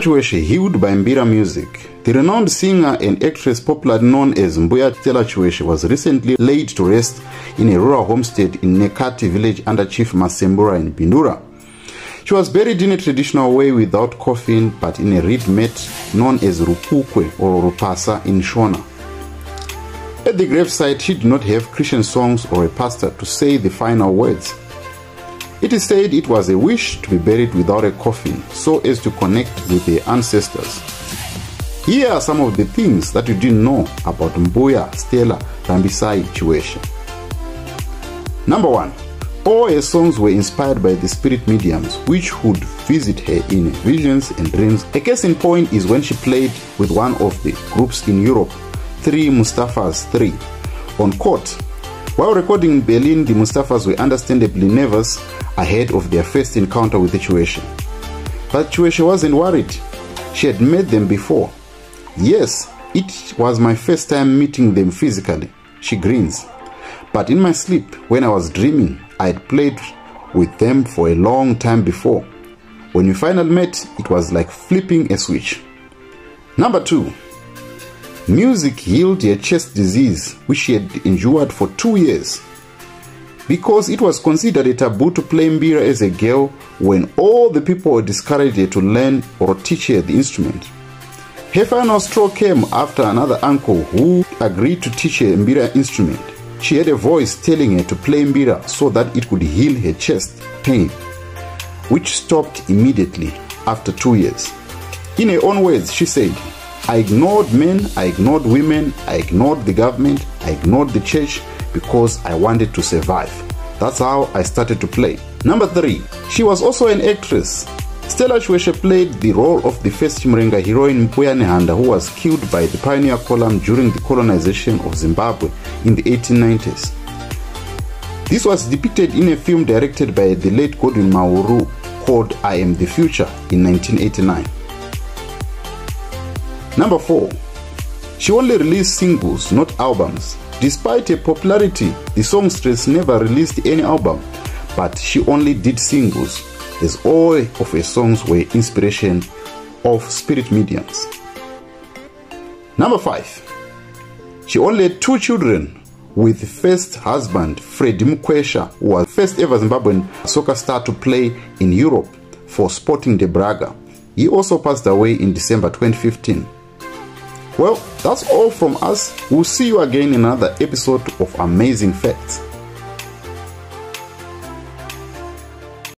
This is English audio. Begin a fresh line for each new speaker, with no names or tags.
Chiweshe healed by Mbira music. The renowned singer and actress popularly known as Mbuya Stella Chiweshe was recently laid to rest in a rural homestead in Nekati village under Chief Masembura in Bindura. She was buried in a traditional way without coffin but in a reed mat known as Rupukwe or Rupasa in Shona. At the gravesite, she did not have Christian songs or a pastor to say the final words. It is said it was a wish to be buried without a coffin so as to connect with their ancestors. Here are some of the things that you didn't know about Mbuya Stella Rambisai Chiweshe. Number one, all her songs were inspired by the spirit mediums which would visit her in visions and dreams. A case in point is when she played with one of the groups in Europe, Three Mustaphas 3, on court. While recording in Berlin, the Mustaphas were understandably nervous ahead of their first encounter with Chiweshe. But Chiweshe wasn't worried. She had met them before. Yes, it was my first time meeting them physically. She grins. But in my sleep, when I was dreaming, I had played with them for a long time before. When we finally met, it was like flipping a switch. Number two, music healed her chest disease, which she had endured for two years. Because it was considered a taboo to play mbira as a girl when all the people were discouraged her to learn or teach her the instrument. Her final straw came after another uncle who agreed to teach her mbira instrument. She had a voice telling her to play mbira so that it could heal her chest pain, which stopped immediately after two years. In her own words, she said, I ignored men, I ignored women, I ignored the government, I ignored the church because I wanted to survive. That's how I started to play. Number three, she was also an actress. Stella Chiweshe played the role of the first Chimurenga heroine Mbuya Nehanda who was killed by the pioneer column during the colonization of Zimbabwe in the 1890s. This was depicted in a film directed by the late Godwin Mawuru called I Am the Future in 1989. Number 4. She only released singles, not albums. Despite her popularity, the songstress never released any album, but she only did singles, as all of her songs were inspiration of spirit mediums. Number 5. She only had two children with first husband Freddie Mukwesha, who was first ever Zimbabwean soccer star to play in Europe for Sporting de Braga. He also passed away in December 2015. Well, that's all from us. We'll see you again in another episode of Amazing Facts.